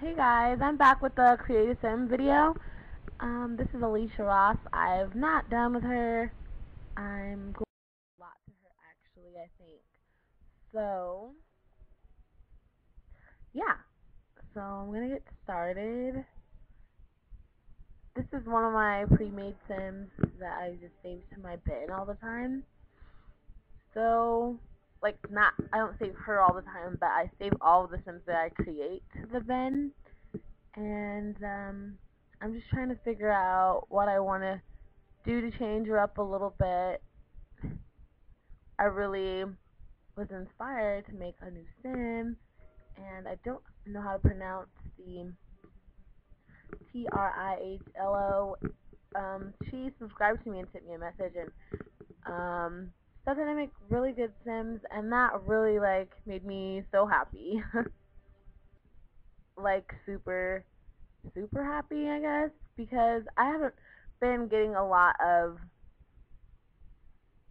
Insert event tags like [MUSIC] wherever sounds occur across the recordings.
Hey guys, I'm back with the Create a Sim video. Um, this is Alicia Ross. I've not done with her. I'm going a lot to her actually, I think. So, yeah. So I'm gonna get started. This is one of my pre-made sims that I just save to my bin all the time. So, like not I don't save her all the time, but I save all the sims that I create to the bin. And um I'm just trying to figure out what I want to do to change her up a little bit. I really was inspired to make a new sim and I don't know how to pronounce the T R I H L O. Um, she subscribed to me and sent me a message and um that I make really good sims and that really like made me so happy. [LAUGHS] like super super happy I guess because I haven't been getting a lot of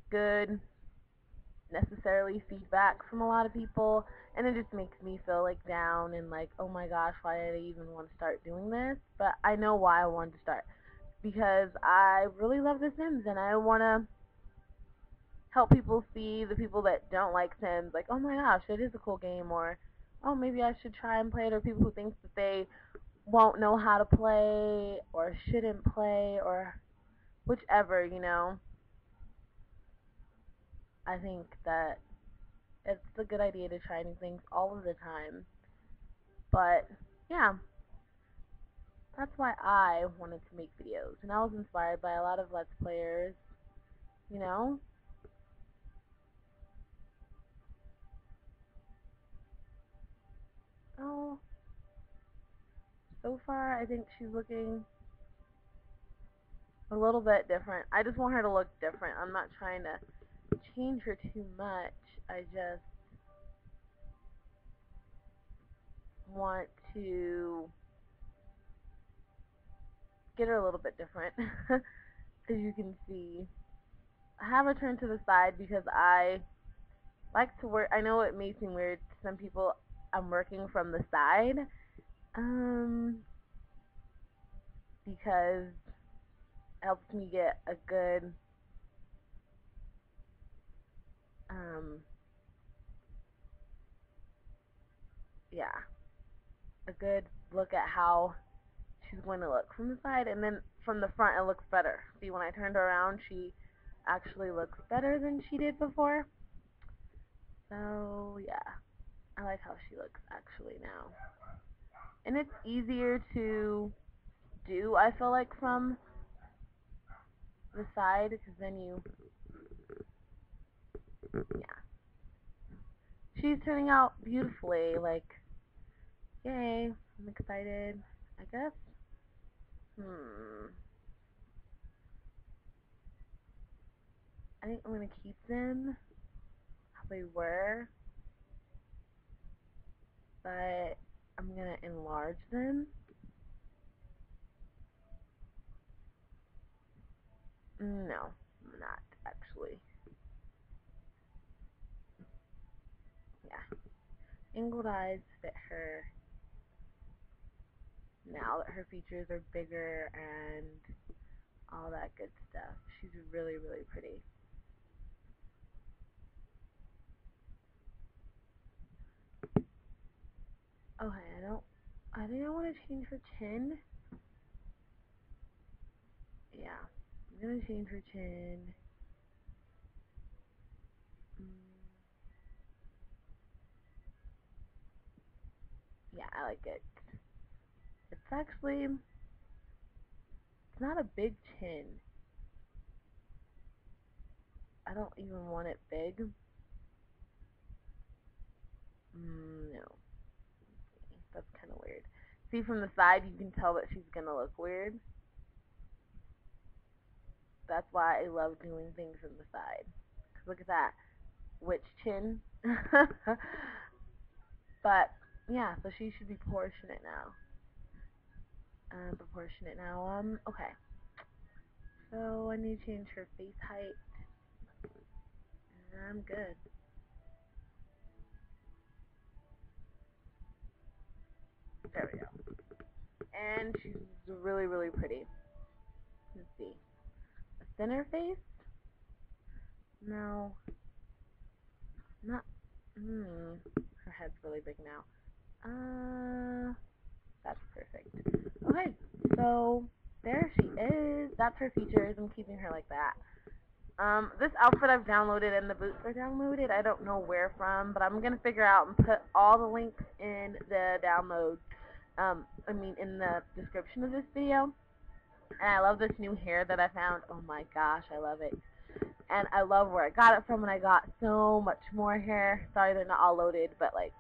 good necessarily feedback from a lot of people and it just makes me feel like down and like oh my gosh why did I even want to start doing this but I know why I wanted to start because I really love The Sims and I want to help people see the people that don't like Sims like oh my gosh it is a cool game or oh maybe I should try and play it or people who think that they won't know how to play or shouldn't play or whichever you know I think that it's a good idea to try new things all of the time. But, yeah. That's why I wanted to make videos. And I was inspired by a lot of Let's Players, you know? Oh. So far, I think she's looking a little bit different. I just want her to look different. I'm not trying to change her too much. I just want to get her a little bit different. [LAUGHS] As you can see. I have her turned to the side because I like to work. I know it may seem weird to some people. I'm working from the side. Um, because it helps me get a good um, yeah, a good look at how she's going to look from the side, and then from the front it looks better. See, when I turned her around, she actually looks better than she did before. So, yeah, I like how she looks actually now. And it's easier to do, I feel like, from the side, because then you yeah. She's turning out beautifully, like, yay, I'm excited, I guess. Hmm. I think I'm going to keep them how they were, but I'm going to enlarge them. No, not, actually. yeah. Angled eyes fit her now that her features are bigger and all that good stuff. She's really, really pretty. Okay, I don't, I think I want to change her chin. Yeah, I'm going to change her chin. Mm. yeah, I like it. It's actually, it's not a big chin. I don't even want it big. Mm, no. That's kind of weird. See, from the side, you can tell that she's going to look weird. That's why I love doing things from the side. Cause look at that. Witch chin. [LAUGHS] but yeah, so she should be proportionate now. Um, proportionate now. Um, okay. So I need to change her face height. And I'm good. There we go. And she's really, really pretty. Let's see. A thinner face? No. Not, hmm. Her head's really big now. Uh, that's perfect. Okay, so there she is. That's her features. I'm keeping her like that. Um, this outfit I've downloaded and the boots are downloaded. I don't know where from, but I'm going to figure out and put all the links in the download, um, I mean in the description of this video. And I love this new hair that I found. Oh my gosh, I love it. And I love where I got it from and I got so much more hair. Sorry they're not all loaded, but like,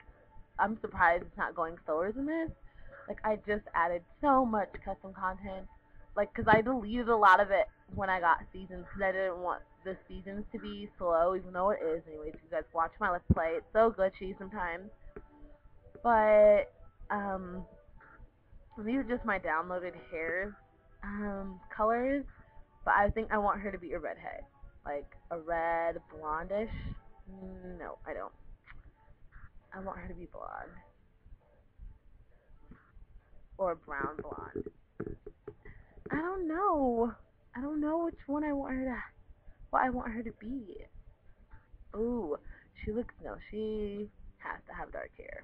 I'm surprised it's not going slower than this. Like, I just added so much custom content. Like, because I deleted a lot of it when I got seasons because I didn't want the seasons to be slow, even though it is. Anyways, you guys watch my let's play. It's so glitchy sometimes. But, um, these are just my downloaded hair um, colors. But I think I want her to be a redhead. Like, a red blondish. No, I don't. I want her to be blonde. Or brown blonde. I don't know. I don't know which one I want her to, what I want her to be. Ooh, she looks, no, she has to have dark hair.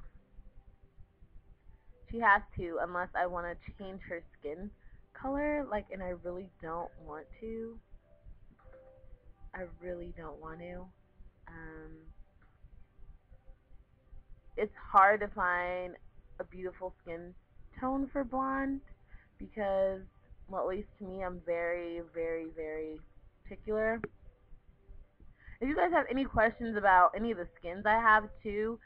She has to, unless I want to change her skin color, like, and I really don't want to. I really don't want to. Um, it's hard to find a beautiful skin tone for blonde because well, at least to me, I'm very, very, very particular. If you guys have any questions about any of the skins I have too,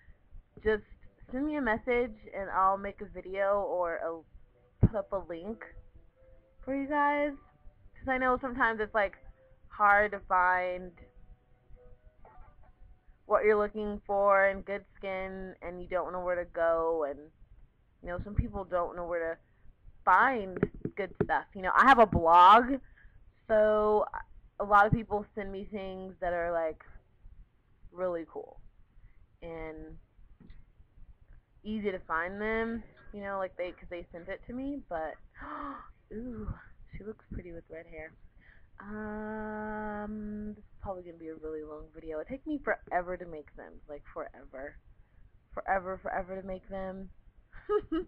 just send me a message and I'll make a video or a, put up a link for you guys. Because I know sometimes it's like hard to find what you're looking for and good skin and you don't know where to go and you know some people don't know where to find good stuff. You know, I have a blog, so a lot of people send me things that are like really cool and easy to find them. You know, like they because they sent it to me. But [GASPS] ooh, she looks pretty with red hair. Um, this is probably gonna be a really long video. It takes me forever to make them, like forever, forever, forever to make them. [LAUGHS]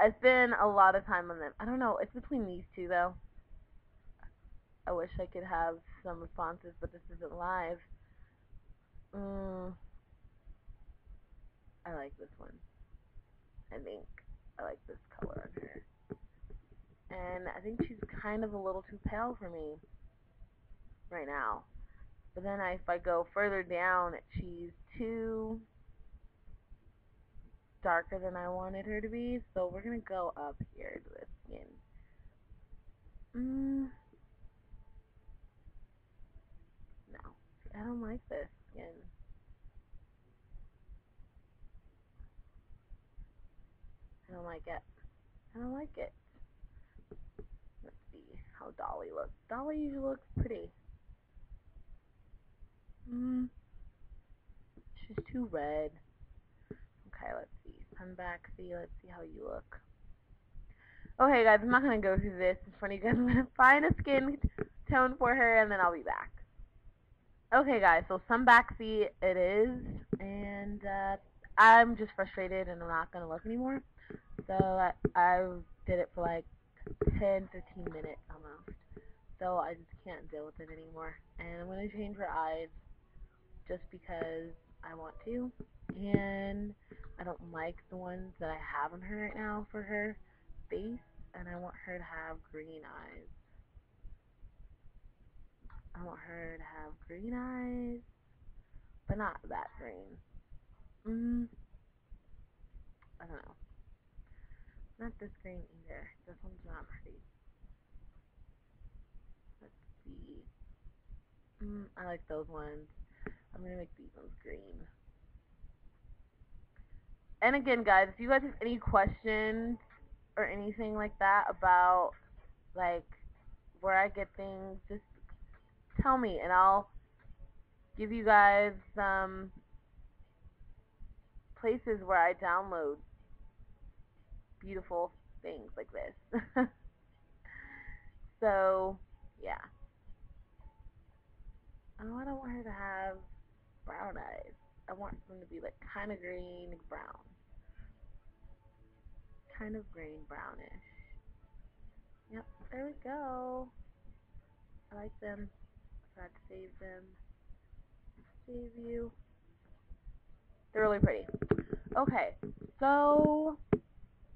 I spend a lot of time on them. I don't know. It's between these two, though. I wish I could have some responses, but this isn't live. Mm, I like this one. I think I like this color on her. And I think she's kind of a little too pale for me right now. But then I, if I go further down, she's too darker than I wanted her to be, so we're gonna go up here to the skin. Mm. No, I don't like this skin. I don't like it. I don't like it. Let's see how Dolly looks. Dolly usually looks pretty. Mm. She's too red. Okay, let's see. come back, see, let's see how you look. Okay, guys, I'm not going to go through this in front of you guys. I'm going to find a skin tone for her, and then I'll be back. Okay, guys, so some backseat it is, and uh, I'm just frustrated, and I'm not going to look anymore. So I, I did it for like 10, 15 minutes almost. So I just can't deal with it anymore. And I'm going to change her eyes just because I want to. And I don't like the ones that I have on her right now for her face, and I want her to have green eyes. I want her to have green eyes, but not that green. Mm, I don't know. Not this green either. This one's not pretty. Let's see. Mm, I like those ones. I'm gonna make these ones green and again, guys, if you guys have any questions or anything like that about like where I get things, just tell me and I'll give you guys some places where I download beautiful things like this. [LAUGHS] so, yeah. I don't want her to have brown eyes. I want them to be like kind of green brown. Kind of green brownish. Yep, there we go. I like them. I to save them. Save you. They're really pretty. Okay, so,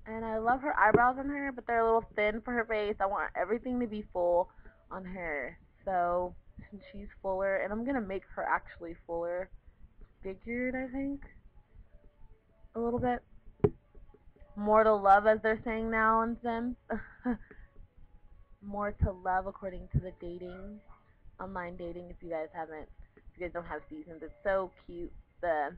and I love her eyebrows on her, but they're a little thin for her face. I want everything to be full on her. So, she's fuller, and I'm going to make her actually fuller figured, I think, a little bit. More to love, as they're saying now on Sims. [LAUGHS] More to love, according to the dating, online dating, if you guys haven't, if you guys don't have seasons. It's so cute. The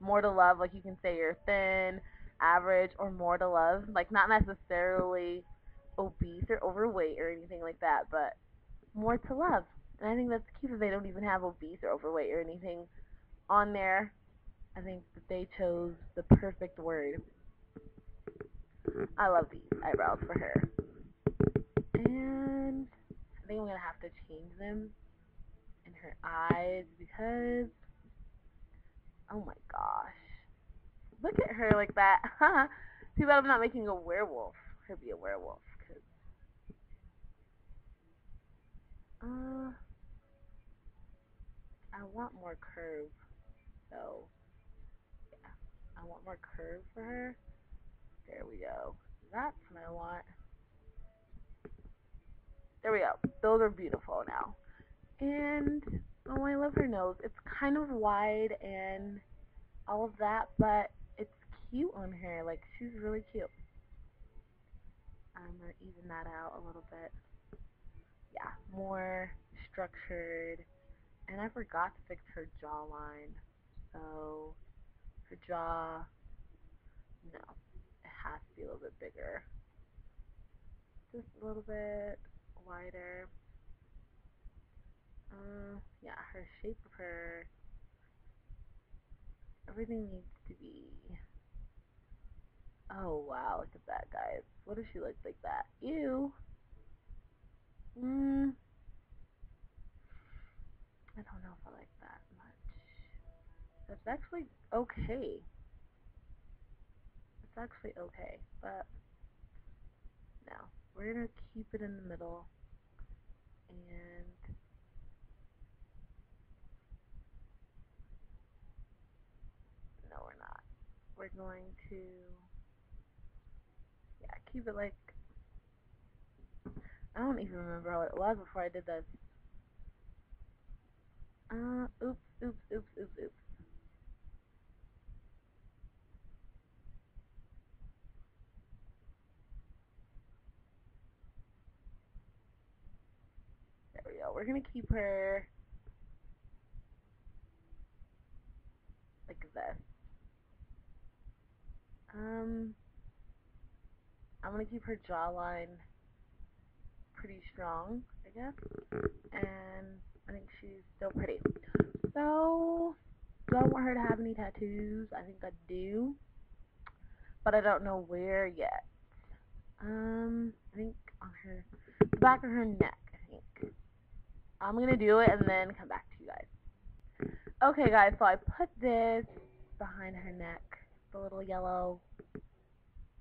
more to love, like you can say you're thin, average, or more to love. Like not necessarily obese or overweight or anything like that, but more to love. And I think that's cute that they don't even have obese or overweight or anything on there. I think that they chose the perfect word. I love these eyebrows for her. And I think I'm going to have to change them in her eyes because Oh my gosh. Look at her like that. [LAUGHS] Too bad I'm not making a werewolf. Her be a werewolf. Cause, uh, I want more curve. So, yeah. I want more curve for her. There we go. That's what I want. There we go. Those are beautiful now. And Oh, I love her nose. It's kind of wide and all of that, but cute on her. Like, she's really cute. I'm going to even that out a little bit. Yeah, more structured. And I forgot to fix her jawline. So, her jaw, no, it has to be a little bit bigger. Just a little bit wider. Uh, yeah, her shape of her, everything needs to be. Oh wow, look at that, guys. What does she look like that? Ew. Mm. I don't know if I like that much. That's actually okay. It's actually okay, but no. We're gonna keep it in the middle and no we're not. we're going to, yeah, keep it like, I don't even remember how it was before I did this. Uh, oops, oops, oops, oops, oops. There we go. We're to keep her like this. Um, I'm gonna keep her jawline pretty strong, I guess. And I think she's still pretty. So, do I want her to have any tattoos? I think I do. But I don't know where yet. Um, I think on her, the back of her neck, I think. I'm gonna do it and then come back to you guys. Okay guys, so I put this behind her neck the little yellow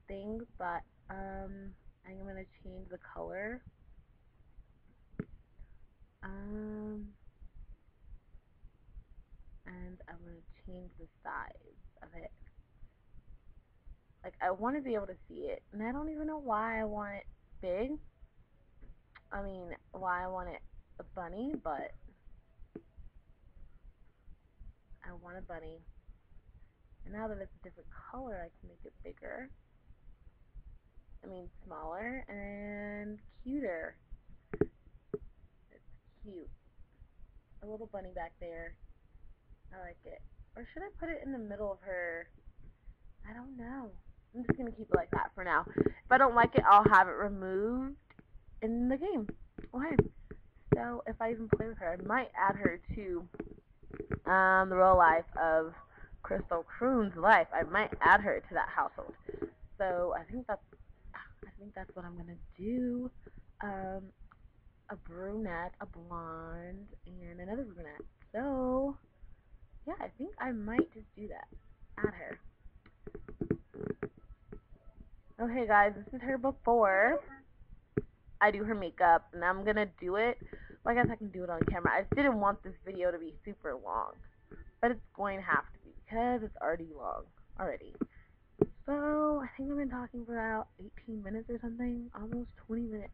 thing, but um, I'm going to change the color. Um, and I'm to change the size of it. Like, I want to be able to see it, and I don't even know why I want it big. I mean, why I want it a bunny, but I want a bunny. And now that it's a different color, I can make it bigger. I mean smaller and cuter. It's cute. A little bunny back there. I like it. Or should I put it in the middle of her? I don't know. I'm just going to keep it like that for now. If I don't like it, I'll have it removed in the game. Okay. So if I even play with her, I might add her to um, the real life of Crystal Croon's life. I might add her to that household. So I think that's I think that's what I'm gonna do. Um, a brunette, a blonde, and another brunette. So, yeah, I think I might just do that. Add her. Okay, guys, this is her before I do her makeup, and I'm gonna do it. Well, I guess I can do it on camera. I just didn't want this video to be super long, but it's going to have to be because it's already long already. So, I think I've been talking for about 18 minutes or something, almost 20 minutes.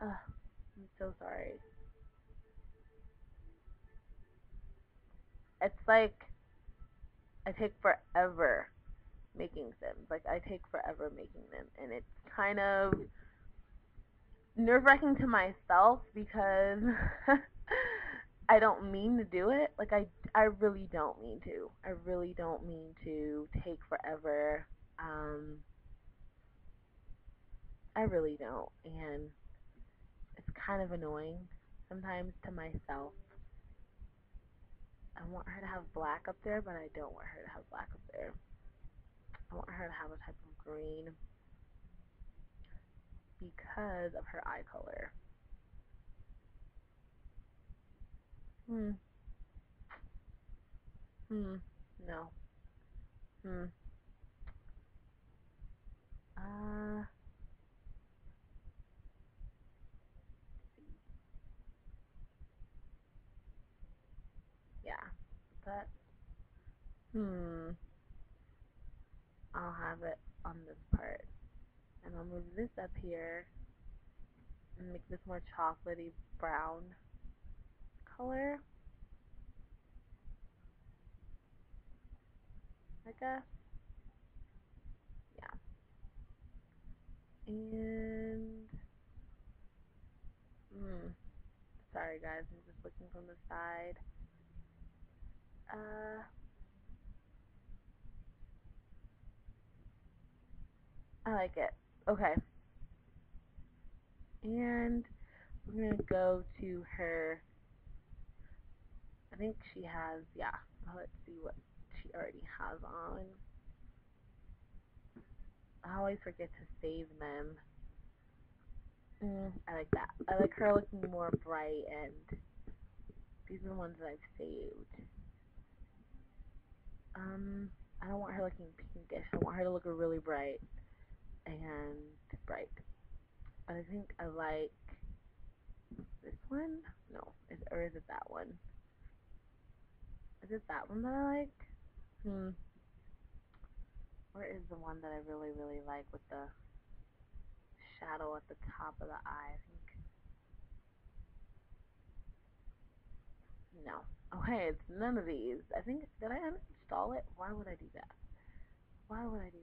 Ugh, I'm so sorry. It's like I take forever making Sims. Like I take forever making them, and it's kind of nerve wracking to myself because [LAUGHS] I don't mean to do it. Like I, I really don't mean to. I really don't mean to take forever. Um, I really don't, and it's kind of annoying sometimes to myself. I want her to have black up there, but I don't want her to have black up there. I want her to have a type of green because of her eye color. Hmm. Hmm. No. Hmm. Uh. Yeah. But. Hmm. I'll have it on this part. And I'll move this up here and make this more chocolatey brown color. I guess. Yeah. And hmm. Sorry guys, I'm just looking from the side. Uh I like it. Okay. And we're gonna go to her I think she has yeah, let's see what she already has on. I always forget to save them. Mm, I like that. I like her looking more bright and these are the ones that I've saved. Um, I don't want her looking pinkish. I want her to look really bright and bright. I think I like this one. No, is, or is it that one? Is it that one that I like? Hmm. Where is the one that I really, really like with the shadow at the top of the eye? I think. No. [LAUGHS] Oh, okay, it's none of these. I think, did I uninstall it? Why would I do that? Why would I do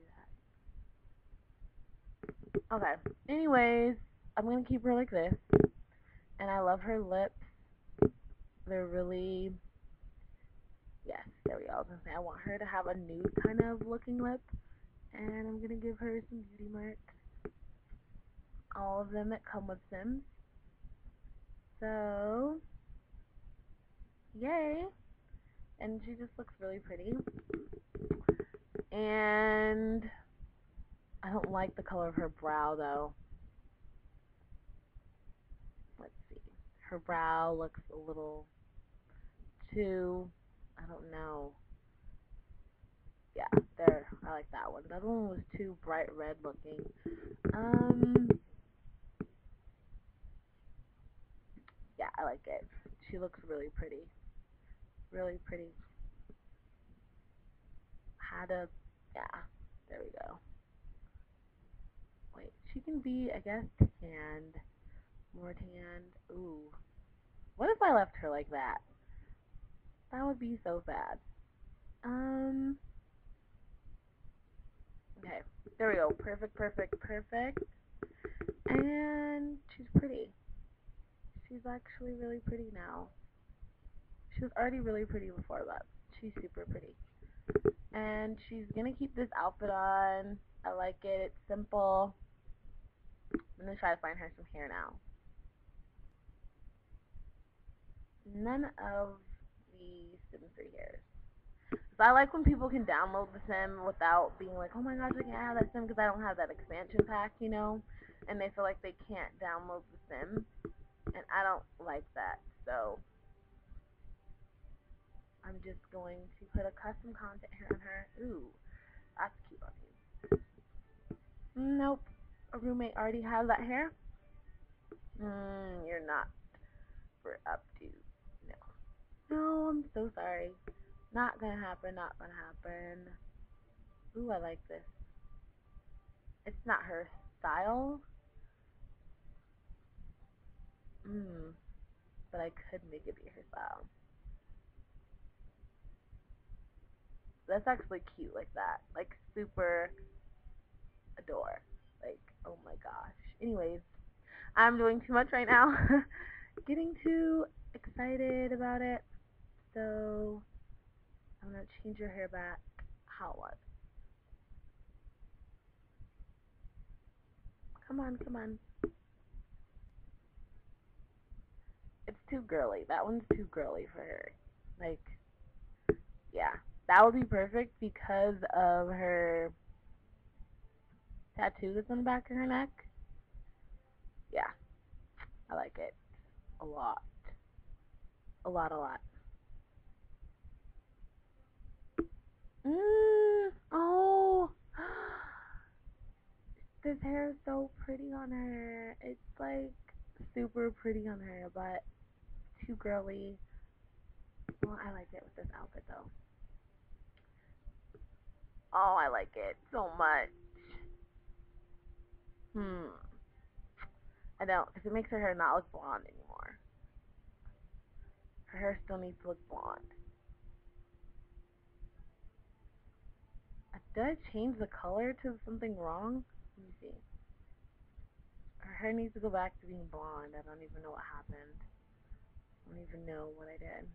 that? Okay. Anyways, I'm going to keep her like this. And I love her lips. They're really, yes, there we go. I was to say, I want her to have a nude kind of looking lip. And I'm to give her some beauty marks. All of them that come with Sims. So, yay. And she just looks really pretty. And I don't like the color of her brow though. Let's see. Her brow looks a little too, I don't know. Yeah, there. I like that one. That one was too bright red looking. Um, yeah, I like it. She looks really pretty. Really pretty. Had a, yeah, there we go. Wait, she can be, I guess, tanned. More tanned. Ooh. What if I left her like that? That would be so bad. Um. Okay. There we go. Perfect, perfect, perfect. And she's pretty. She's actually really pretty now. She was already really pretty before that. She's super pretty. And she's gonna keep this outfit on. I like it. It's simple. I'm gonna try to find her some hair now. None of the Sims 3 hairs. So I like when people can download the sim without being like, oh my gosh, I can't have that sim because I don't have that expansion pack, you know? And they feel like they can't download the sim. And I don't like that. So I'm just going to put a custom content here on her. Ooh, that's cute on you. Nope. A roommate already has that hair. Mm, you're not for updo. No. No, I'm so sorry. Not gonna happen, not gonna happen. Ooh, I like this. It's not her style. Mmm. But I could make it be her style. That's actually cute like that. Like super adore. Like, oh my gosh. Anyways, I'm doing too much right now. [LAUGHS] Getting too excited about it. So I'm gonna change your hair back. How what? Come on, come on. It's too girly. That one's too girly for her. Like, yeah. That would be perfect because of her tattoo that's on the back of her neck. Yeah. I like it. A lot. A lot, a lot. Mmm. Oh. [GASPS] This hair is so pretty on her. It's like super pretty on her, but too girly. Well, I like it with this outfit though. Oh, I like it so much. Hmm. I don't, because it makes her hair not look blonde anymore. Her hair still needs to look blonde. Did I change the color to something wrong? Let me see. Her hair needs to go back to being blonde. I don't even know what happened. I don't even know what I did.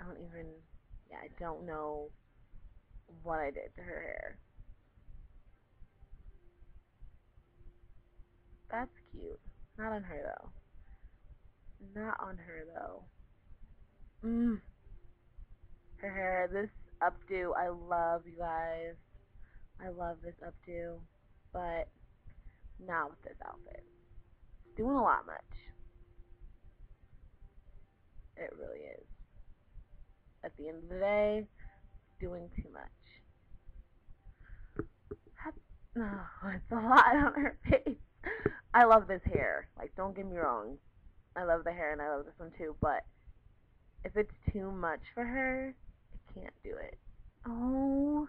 I don't even, yeah, I don't know what I did to her hair. That's cute. Not on her though. Not on her though. Mmm. Hair, this updo, I love you guys. I love this updo, but not with this outfit. It's doing a lot much. It really is. At the end of the day, doing too much. Oh, [SIGHS] it's a lot on her [LAUGHS] face. I love this hair. Like, don't get me wrong. I love the hair and I love this one too, but if it's too much for her, can't do it. Oh,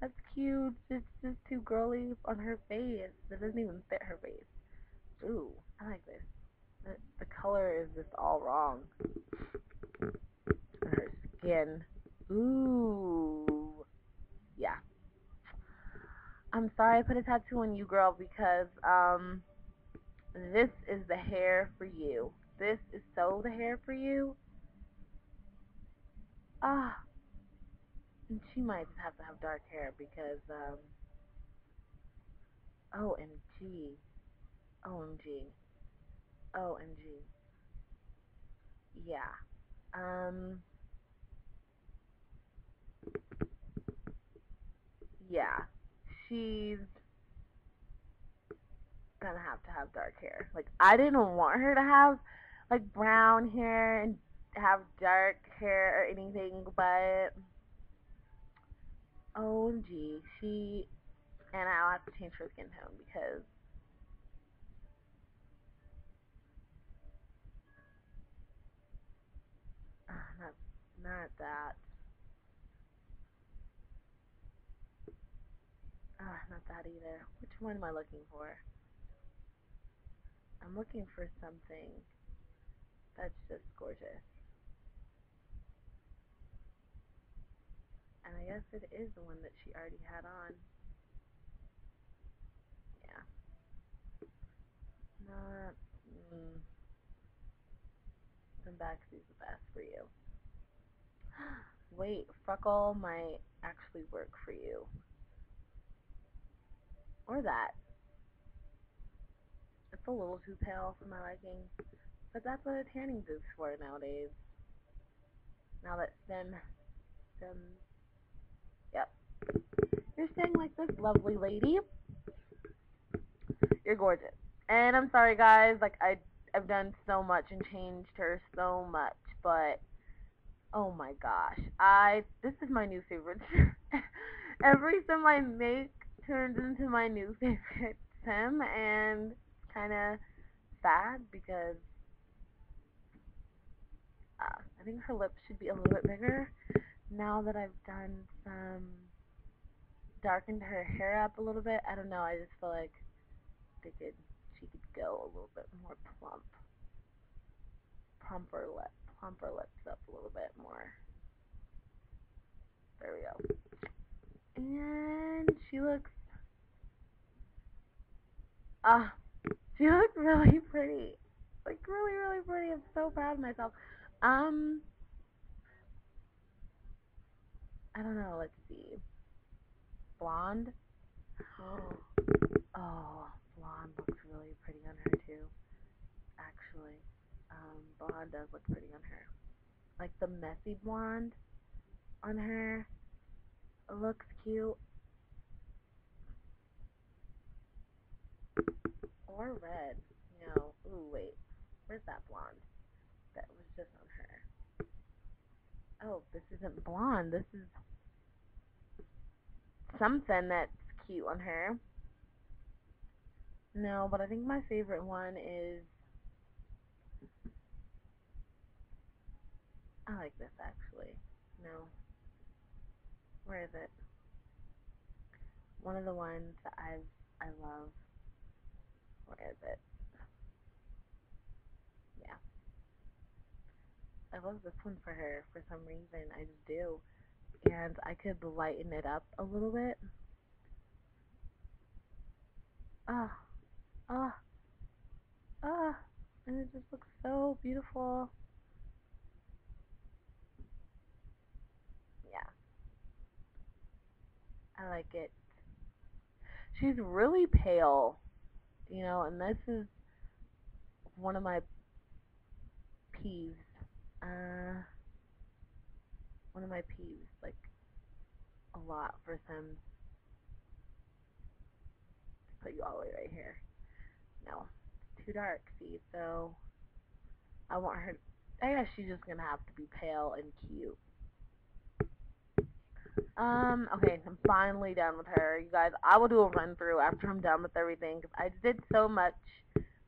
that's cute. It's just too girly on her face. It doesn't even fit her face. Ooh, I like this. The, the color is just all wrong. Her skin. Ooh. Yeah. I'm sorry I put a tattoo on you, girl, because, um, this is the hair for you. This is so the hair for you. Ah. She might have to have dark hair because, um, OMG. OMG. OMG. Yeah. Um, yeah. She's gonna have to have dark hair. Like, I didn't want her to have, like, brown hair and have dark hair or anything, but OMG, she, and I'll have to change her skin tone because uh, not, not that. Uh, not that either. Which one am I looking for? I'm looking for something that's just gorgeous. And I guess it is the one that she already had on. Yeah. Not, mm, the Backsy's the best for you. [GASPS] Wait, Freckle might actually work for you. Or that. It's a little too pale for my liking. But that's what a tanning boot's for nowadays. Now that Sim, yep. You're staying like this lovely lady. You're gorgeous. And I'm sorry guys, like I I've done so much and changed her so much, but oh my gosh. I this is my new favorite. [LAUGHS] Every sim I make turns into my new [LAUGHS] favorite sim and kinda sad because uh, I think her lips should be a little bit bigger. Now that I've done some darkened her hair up a little bit, I don't know, I just feel like they could she could go a little bit more plump. Plumper lip plump her lips up a little bit more. There we go. And she looks ah she looks really pretty. Like really, really pretty. I'm so proud of myself. Um, I don't know. Let's see. Blonde. Oh, [GASPS] oh, blonde looks really pretty on her too. Actually, um, blonde does look pretty on her. Like the messy blonde on her looks cute. Or red. No. Ooh, wait. Where's that blonde? That was just on her. Oh, this isn't blonde. This is something that's cute on her. No, but I think my favorite one is I like this actually. No. Where is it? One of the ones that I I love. Where is it? Yeah. I love this one for her for some reason. I just do. And I could lighten it up a little bit. Ah. Ah. Ah. And it just looks so beautiful. Yeah. I like it. She's really pale you know, and this is one of my peeves. Uh, one of my peeves, like a lot for some. Put you all the way right here. No, it's too dark. See, so I want her. I guess she's just gonna have to be pale and cute. Um, okay, I'm finally done with her. You guys, I will do a run through after I'm done with everything because I did so much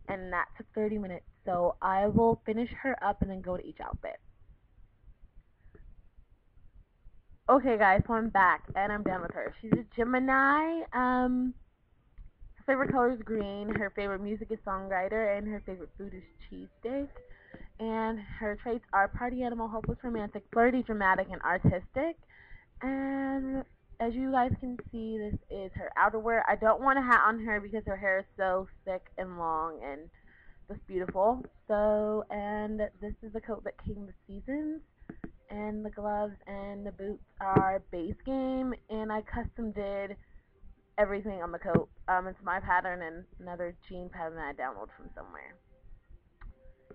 and that took 30 minutes. So I will finish her up and then go to each outfit. Okay, guys, so I'm back and I'm done with her. She's a Gemini. Um, her favorite color is green. Her favorite music is songwriter, and her favorite food is cheesesteak. And her traits are party animal, hopeless romantic, flirty, dramatic, and artistic. And as you guys can see, this is her outerwear. I don't want a hat on her because her hair is so thick and long and just beautiful. So, and this is the coat that came with seasons. And the gloves and the boots are base game. And I custom did everything on the coat. Um, it's my pattern and another jean pattern that I downloaded from somewhere.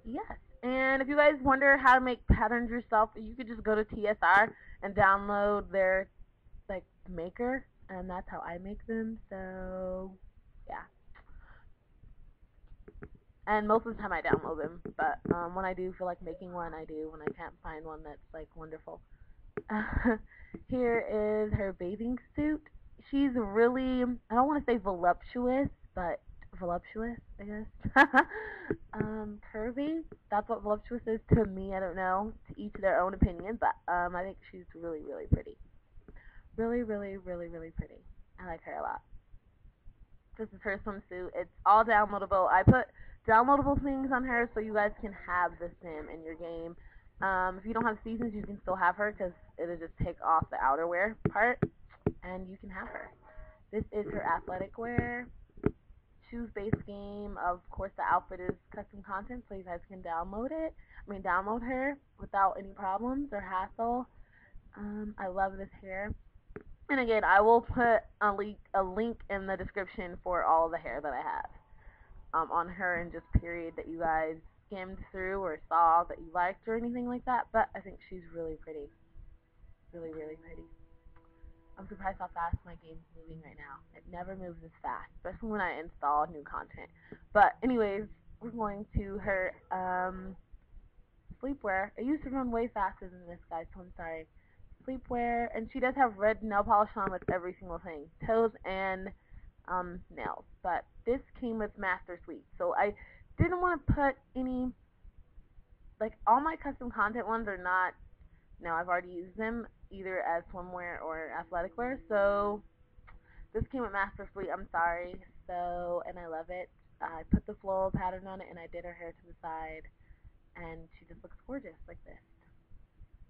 Yes. And if you guys wonder how to make patterns yourself, you could just go to TSR and download their like maker, and that's how I make them. So yeah. And most of the time I download them, but um, when I do feel like making one, I do. When I can't find one that's like wonderful. [LAUGHS] here is her bathing suit. She's really, I don't want to say voluptuous, but voluptuous, I guess. [LAUGHS] um, curvy. That's what voluptuous is to me. I don't know. To each their own opinion, but um, I think she's really, really pretty. Really, really, really, really pretty. I like her a lot. This is her swimsuit. It's all downloadable. I put downloadable things on her so you guys can have the sim in your game. Um, if you don't have seasons, you can still have her because it'll just take off the outerwear part, and you can have her. This is her athletic wear shoes-based game. Of course, the outfit is custom content, so you guys can download it. I mean, download her without any problems or hassle. Um, I love this hair. And again, I will put a link, a link in the description for all the hair that I have um, on her and just period that you guys skimmed through or saw that you liked or anything like that, but I think she's really pretty. Really, really pretty. I'm surprised how fast my game's moving right now. It never moves this fast, especially when I install new content. But anyways, we're going to her um, sleepwear. It used to run way faster than this, guys, so I'm sorry. Sleepwear, and she does have red nail polish on with every single thing, toes and um, nails. But this came with Master Suite, so I didn't want to put any, like all my custom content ones are not, now I've already used them either as swimwear or athletic wear, so this came with Master Suite, I'm sorry, so, and I love it. I put the floral pattern on it and I did her hair to the side and she just looks gorgeous like this.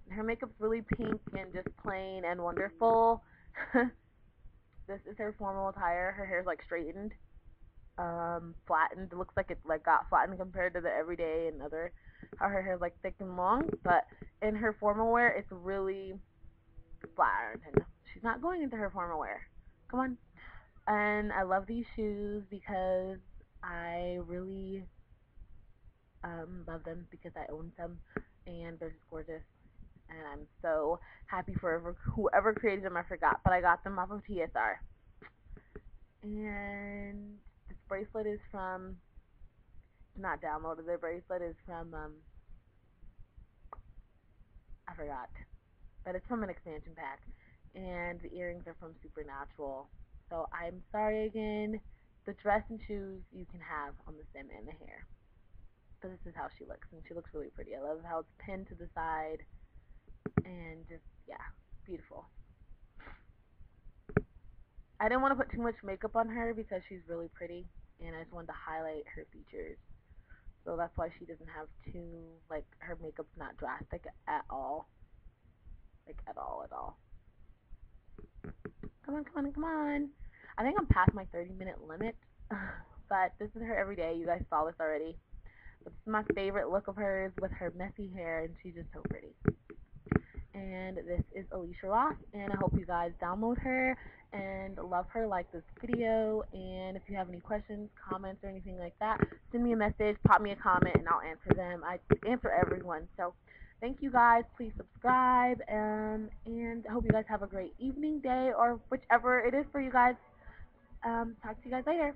Her makeup's really pink and just plain and wonderful. [LAUGHS] this is her formal attire. Her hair's like straightened, um, flattened. It looks like it like got flattened compared to the everyday and other how her hair's like thick and long. But in her formal wear, it's really flat and she's not going into her formal wear. Come on. And I love these shoes because I really um, love them because I own them and they're just gorgeous. And I'm so happy for whoever created them. I forgot, but I got them off of TSR. And bracelet is from, not downloaded, the bracelet is from, um, I forgot, but it's from an expansion pack. And the earrings are from Supernatural. So I'm sorry again. The dress and shoes you can have on the sim and the hair but this is how she looks, and she looks really pretty. I love how it's pinned to the side, and just, yeah, beautiful. I didn't want to put too much makeup on her because she's really pretty, and I just wanted to highlight her features. So that's why she doesn't have too, like, her makeup's not drastic at all. Like, at all, at all. Come on, come on, come on. I think I'm past my 30 minute limit, [LAUGHS] but this is her every day. You guys saw this already. But this is my favorite look of hers with her messy hair, and she's just so pretty. And this is Alicia Ross, and I hope you guys download her and love her, like this video. And if you have any questions, comments, or anything like that, send me a message, pop me a comment, and I'll answer them. I answer everyone. So thank you guys. Please subscribe, um, and I hope you guys have a great evening, day, or whichever it is for you guys. Um, talk to you guys later.